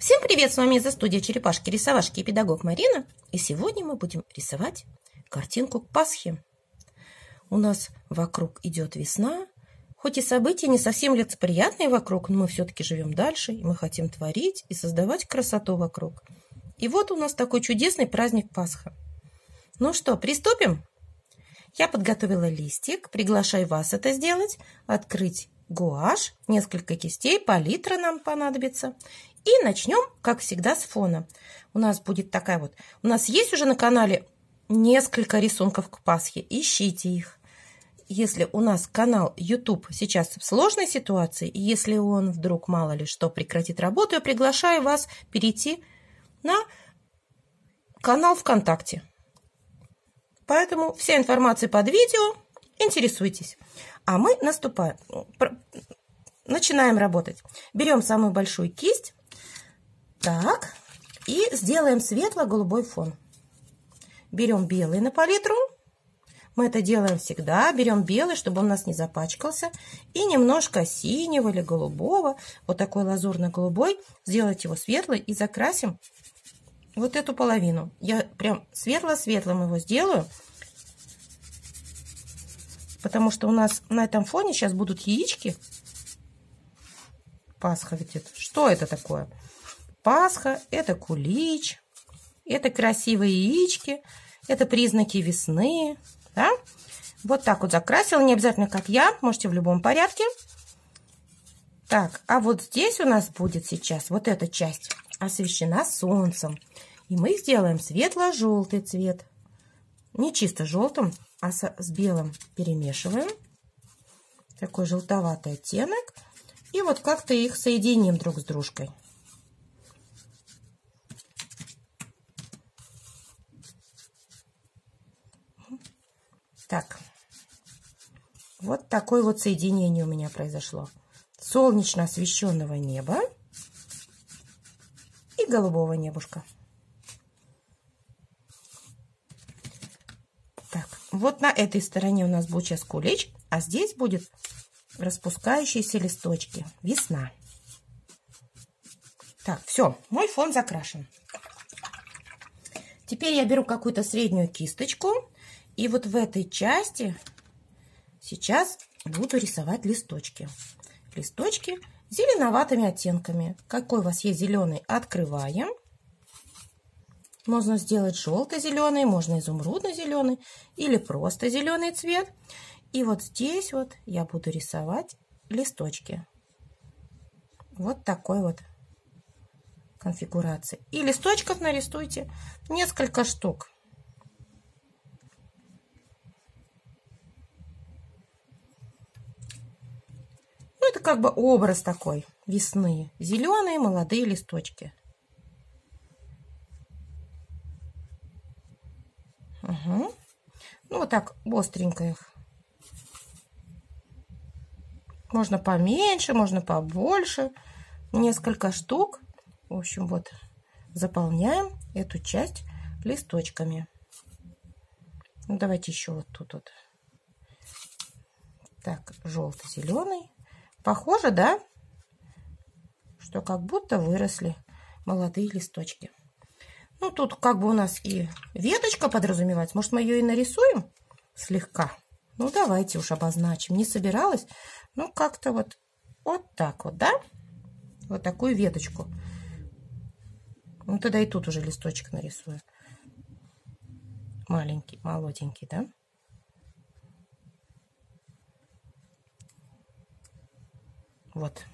Всем привет! С вами из студия Черепашки, рисовашки и педагог Марина. И сегодня мы будем рисовать картинку к Пасхе. У нас вокруг идет весна. Хоть и события не совсем лицеприятные вокруг, но мы все-таки живем дальше, и мы хотим творить и создавать красоту вокруг. И вот у нас такой чудесный праздник Пасха. Ну что, приступим? Я подготовила листик, приглашаю вас это сделать, открыть гуашь, несколько кистей, палитра нам понадобится. И начнем, как всегда, с фона. У нас будет такая вот... У нас есть уже на канале несколько рисунков к Пасхе. Ищите их. Если у нас канал YouTube сейчас в сложной ситуации, и если он вдруг мало ли что прекратит работу, я приглашаю вас перейти на канал ВКонтакте. Поэтому вся информация под видео. Интересуйтесь. А мы наступаем. Начинаем работать. Берем самую большую кисть. Так. И сделаем светло-голубой фон. Берем белый на палитру. Мы это делаем всегда. Берем белый, чтобы он нас не запачкался. И немножко синего или голубого. Вот такой лазурно-голубой. Сделать его светлый и закрасим вот эту половину. Я прям светло-светлым его сделаю. Потому что у нас на этом фоне сейчас будут яички. Пасха ведь это. Что это такое? Пасха – это кулич. Это красивые яички. Это признаки весны. Да? Вот так вот закрасила. Не обязательно, как я. Можете в любом порядке. Так, а вот здесь у нас будет сейчас вот эта часть освещена солнцем. И мы сделаем светло-желтый цвет. Не чисто желтым, а с, белым перемешиваем. Такой желтоватый оттенок. И вот как-то их соединим друг с дружкой. Так, вот такое вот соединение у меня произошло. Солнечно освещенного неба и голубого небушка. Вот на этой стороне у нас будет сейчас кулич, а здесь будет распускающиеся листочки. Весна. Так, все, мой фон закрашен. Теперь я беру какую-то среднюю кисточку. И вот в этой части сейчас буду рисовать листочки. Листочки зеленоватыми оттенками. Какой у вас есть зеленый, открываем. Можно сделать желто-зеленый, можно изумрудно-зеленый или просто зеленый цвет. И вот здесь вот я буду рисовать листочки. Вот такой вот конфигурации. И листочков нарисуйте несколько штук. Ну, это как бы образ такой весны. Зеленые молодые листочки. Угу. Ну, вот так остренько их. Можно поменьше, можно побольше. Несколько штук. В общем, вот заполняем эту часть листочками. Ну, давайте еще вот тут вот. Так, желто-зеленый. Похоже, да? Что как будто выросли молодые листочки. Ну, тут как бы у нас и веточка подразумевается. Может, мы ее и нарисуем слегка? Ну, давайте уж обозначим. Не собиралась. Ну, как-то вот, вот так вот, да? Вот такую веточку. Ну, тогда и тут уже листочек нарисую. Маленький, молоденький, да? Вот.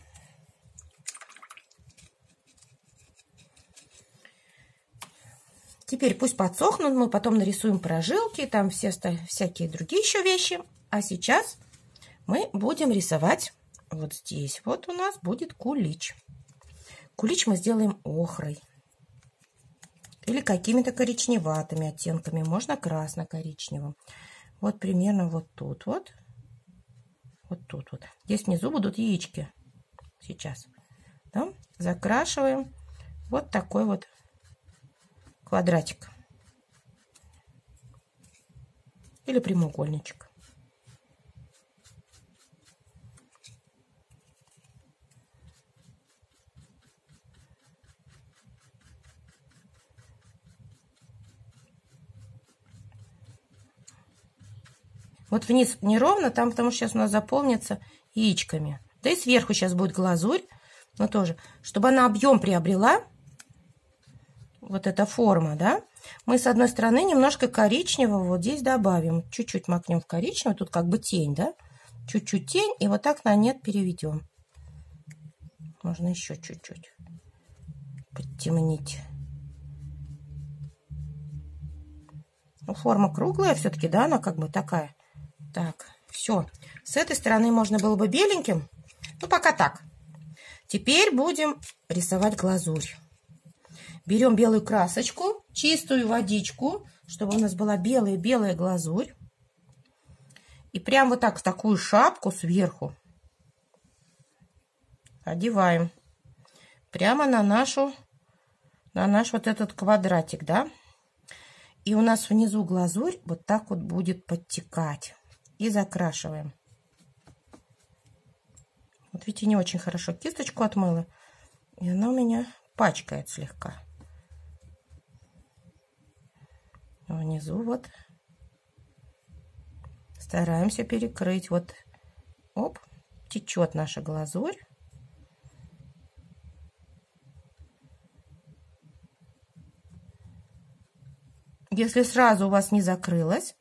Теперь пусть подсохнут, мы потом нарисуем прожилки, там все всякие другие еще вещи. А сейчас мы будем рисовать вот здесь. Вот у нас будет кулич. Кулич мы сделаем охрой. Или какими-то коричневатыми оттенками. Можно красно-коричневым. Вот примерно вот тут вот. Вот тут вот. Здесь внизу будут яички сейчас. Да? Закрашиваем вот такой вот квадратик. Или прямоугольничек. Вот вниз неровно, там потому что сейчас у нас заполнится яичками. Да и сверху сейчас будет глазурь, но тоже, чтобы она объем приобрела, вот эта форма, да, мы с одной стороны немножко коричневого вот здесь добавим. Чуть-чуть макнем в коричневый, тут как бы тень, да, чуть-чуть тень, и вот так на нет переведем. Можно еще чуть-чуть подтемнить. Ну, форма круглая все-таки, да, она как бы такая. Так, все. С этой стороны можно было бы беленьким. Ну, пока так. Теперь будем рисовать глазурь. Берем белую красочку, чистую водичку, чтобы у нас была белая-белая глазурь. И прям вот так в такую шапку сверху одеваем. Прямо на нашу, на наш вот этот квадратик, да. И у нас внизу глазурь вот так вот будет подтекать. И закрашиваем. Вот видите, не очень хорошо кисточку отмыла. И она у меня пачкает слегка. Внизу вот стараемся перекрыть. Вот, оп, течет наша глазурь. Если сразу у вас не закрылось,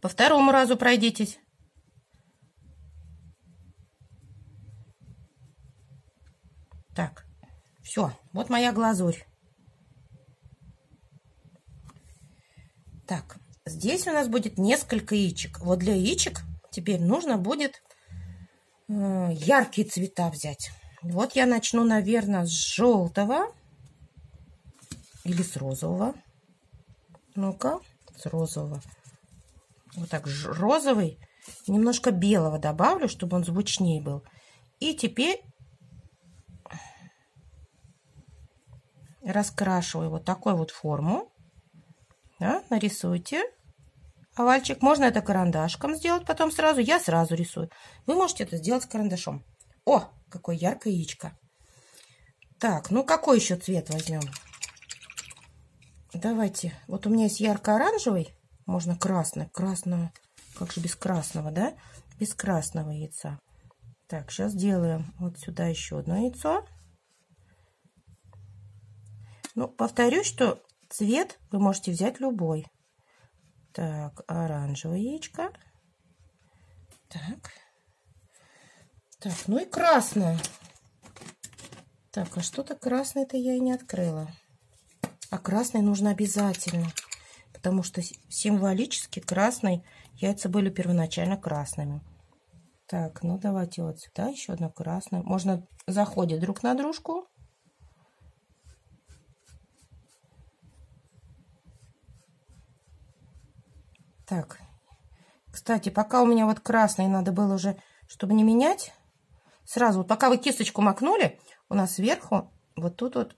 по второму разу пройдитесь. Так, все, вот моя глазурь. Так, здесь у нас будет несколько яичек. Вот для яичек теперь нужно будет э, яркие цвета взять. Вот я начну, наверное, с желтого. Или с розового. Ну-ка, с розового. Вот так розовый. Немножко белого добавлю, чтобы он звучнее был. И теперь раскрашиваю вот такой вот форму. Да, нарисуйте овальчик. Можно это карандашком сделать потом сразу. Я сразу рисую. Вы можете это сделать карандашом. О, какое яркое яичко. Так, ну какой еще цвет возьмем? Давайте. Вот у меня есть ярко-оранжевый. Можно красный. Красного. Как же без красного, да? Без красного яйца. Так, сейчас делаем вот сюда еще одно яйцо. Ну, повторюсь, что цвет вы можете взять любой. Так, оранжевое яичко. Так. Так, ну и красное. Так, а что-то красное-то я и не открыла. А красный нужно обязательно, потому что символически красный яйца были первоначально красными. Так, ну давайте вот сюда еще одно красное. Можно заходит друг на дружку. Так, кстати, пока у меня вот красный надо было уже, чтобы не менять, сразу, вот пока вы кисточку макнули, у нас сверху вот тут вот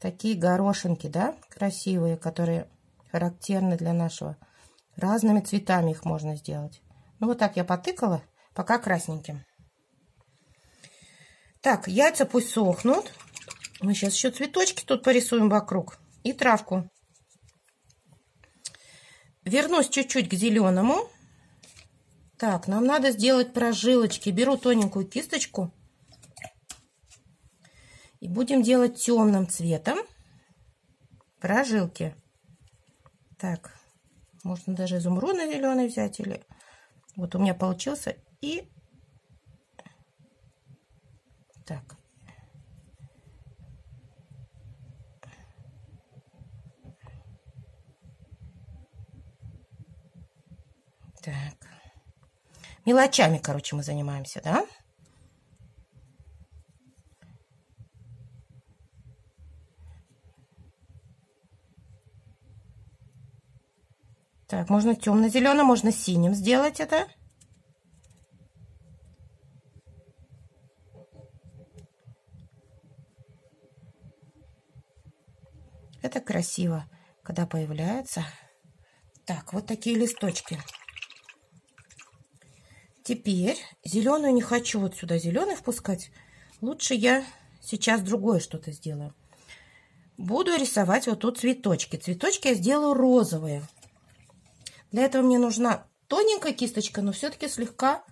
такие горошинки, да, красивые, которые характерны для нашего. Разными цветами их можно сделать. Ну, вот так я потыкала, пока красненьким. Так, яйца пусть сохнут. Мы сейчас еще цветочки тут порисуем вокруг. И травку. Вернусь чуть-чуть к зеленому. Так, нам надо сделать прожилочки. Беру тоненькую кисточку и будем делать темным цветом прожилки. Так, можно даже изумрудный зеленый взять. или Вот у меня получился. И. Так. Мелочами, короче, мы занимаемся, да? Так, можно темно-зеленым, можно синим сделать это. Это красиво, когда появляется. Так, вот такие листочки. Теперь зеленую не хочу вот сюда зеленый впускать. Лучше я сейчас другое что-то сделаю. Буду рисовать вот тут цветочки. Цветочки я сделаю розовые. Для этого мне нужна тоненькая кисточка, но все-таки слегка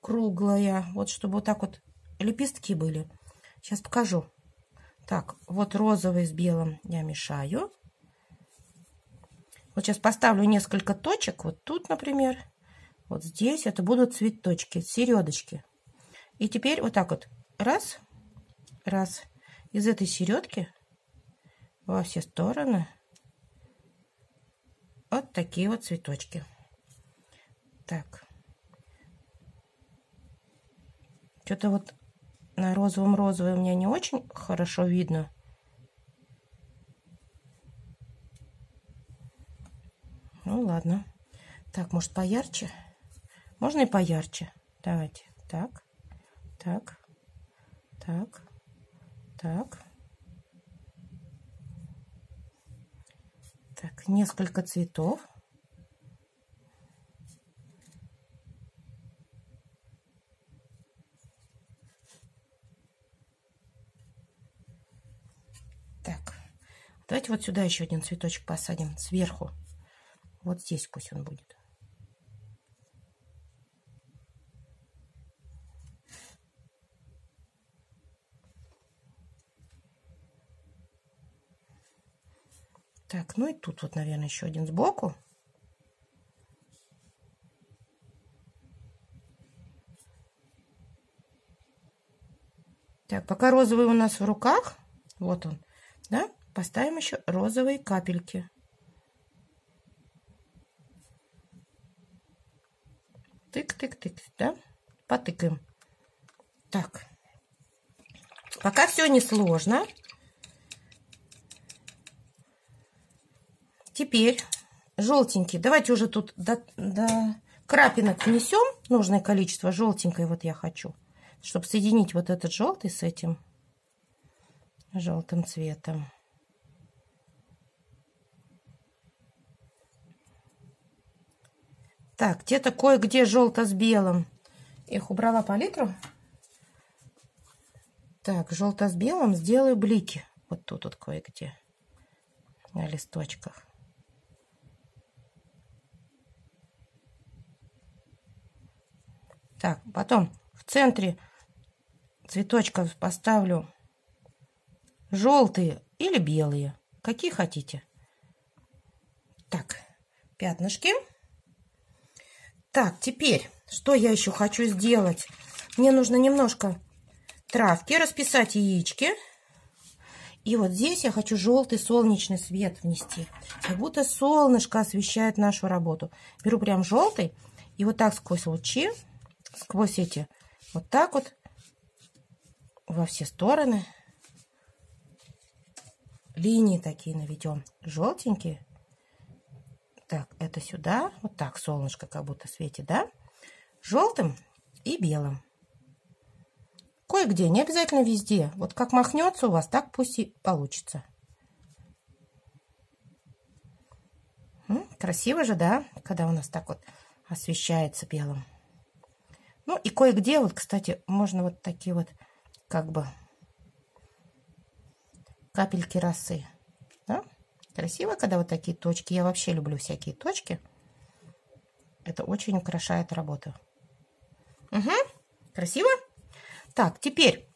круглая. Вот чтобы вот так вот лепестки были. Сейчас покажу. Так, вот розовый с белым я мешаю. Вот сейчас поставлю несколько точек. Вот тут, например. Вот здесь. Это будут цветочки, середочки. И теперь вот так вот. Раз. Раз. Из этой середки во все стороны вот такие вот цветочки. Так. Что-то вот на розовом розовый у меня не очень хорошо видно. Ну ладно. Так, может поярче? Можно и поярче. Давайте. Так, так, так, так. Так, несколько цветов. Так, давайте вот сюда еще один цветочек посадим сверху. Вот здесь пусть он будет. Так, ну и тут вот, наверное, еще один сбоку. Так, пока розовый у нас в руках, вот он, да, поставим еще розовые капельки. Тык-тык-тык, да, потыкаем. Так, пока все не сложно. Теперь желтенький. Давайте уже тут до, до крапинок внесем нужное количество. Желтенькой вот я хочу. Чтобы соединить вот этот желтый с этим желтым цветом. Так, где-то кое-где желто с белым. Их убрала палитру. Так, желто с белым сделаю блики. Вот тут вот кое-где на листочках. Так, потом в центре цветочков поставлю желтые или белые, какие хотите. Так, пятнышки. Так, теперь, что я еще хочу сделать? Мне нужно немножко травки, расписать яички. И вот здесь я хочу желтый солнечный свет внести. Как будто солнышко освещает нашу работу. Беру прям желтый и вот так сквозь лучи сквозь эти вот так вот во все стороны. Линии такие наведем желтенькие. Так это сюда вот так солнышко как будто светит да? Желтым и белым. Кое-где не обязательно везде. Вот как махнется у вас так пусть и получится. Красиво же да когда у нас так вот освещается белым ну и кое-где, вот, кстати, можно вот такие вот, как бы, капельки росы. Да? Красиво, когда вот такие точки. Я вообще люблю всякие точки. Это очень украшает работу. Угу, красиво. Так, теперь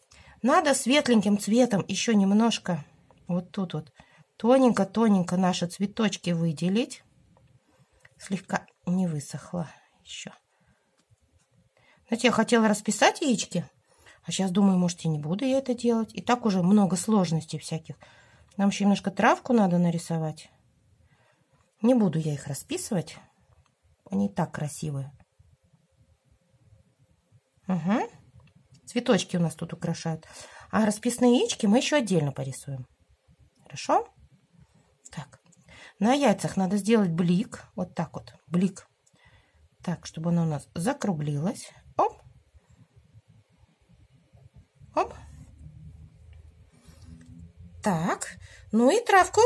надо светленьким цветом еще немножко вот тут вот тоненько-тоненько наши цветочки выделить. Слегка не высохло еще. Знаете, я хотела расписать яички, а сейчас думаю, может, и не буду я это делать. И так уже много сложностей всяких. Нам еще немножко травку надо нарисовать. Не буду я их расписывать. Они и так красивые. Угу. Цветочки у нас тут украшают. А расписные яички мы еще отдельно порисуем. Хорошо? Так. На яйцах надо сделать блик. Вот так вот. Блик. Так, чтобы она у нас закруглилась. Оп. Так, ну и травку.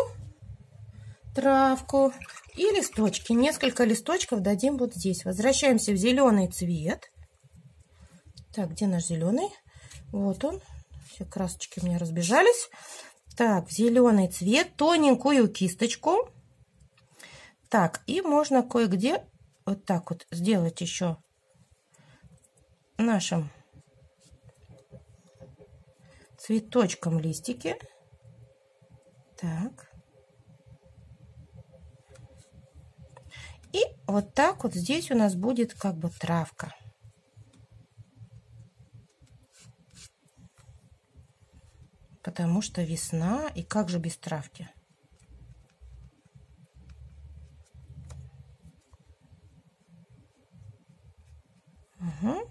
Травку и листочки. Несколько листочков дадим вот здесь. Возвращаемся в зеленый цвет. Так, где наш зеленый? Вот он. Все красочки у меня разбежались. Так, зеленый цвет, тоненькую кисточку. Так, и можно кое-где вот так вот сделать еще нашим цветочком листики. Так. И вот так вот здесь у нас будет как бы травка. Потому что весна, и как же без травки? Угу.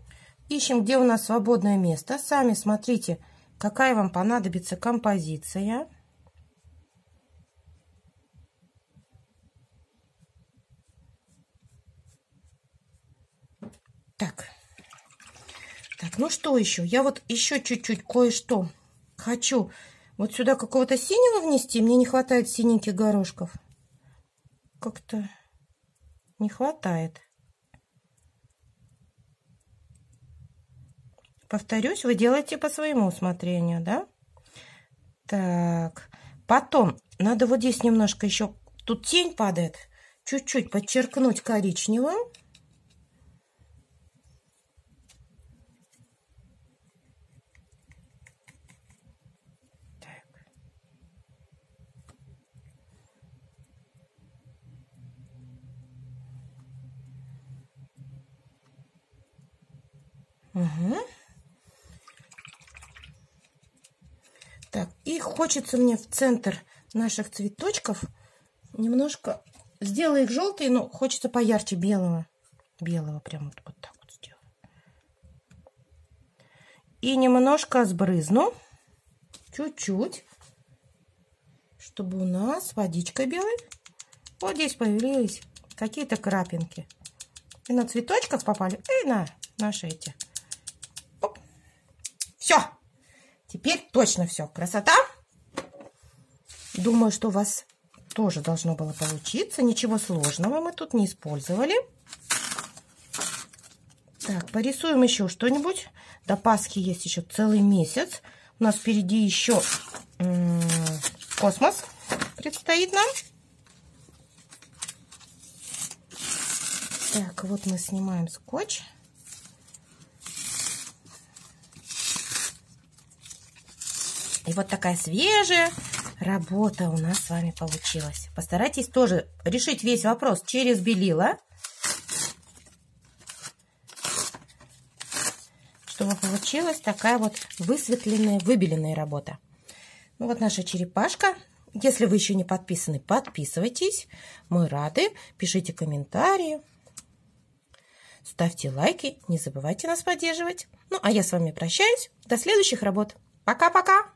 Ищем, где у нас свободное место. Сами смотрите, какая вам понадобится композиция. Так. Так, ну что еще? Я вот еще чуть-чуть кое-что хочу вот сюда какого-то синего внести. Мне не хватает синеньких горошков. Как-то не хватает. Повторюсь, вы делаете по своему усмотрению, да? Так, потом надо вот здесь немножко еще, тут тень падает, чуть-чуть подчеркнуть коричневым. Угу. Так, и хочется мне в центр наших цветочков немножко... Сделаю их желтые, но хочется поярче белого. Белого прям вот, вот так вот сделаю. И немножко сбрызну. Чуть-чуть. Чтобы у нас водичкой белой вот здесь появились какие-то крапинки. И на цветочках попали, и на наши эти. Оп. Все. Теперь точно все. Красота. Думаю, что у вас тоже должно было получиться. Ничего сложного мы тут не использовали. Так, порисуем еще что-нибудь. До Пасхи есть еще целый месяц. У нас впереди еще космос предстоит нам. Так, вот мы снимаем скотч. И вот такая свежая работа у нас с вами получилась. Постарайтесь тоже решить весь вопрос через белила. Чтобы получилась такая вот высветленная, выбеленная работа. Ну вот наша черепашка. Если вы еще не подписаны, подписывайтесь. Мы рады. Пишите комментарии. Ставьте лайки. Не забывайте нас поддерживать. Ну, а я с вами прощаюсь. До следующих работ. Пока-пока!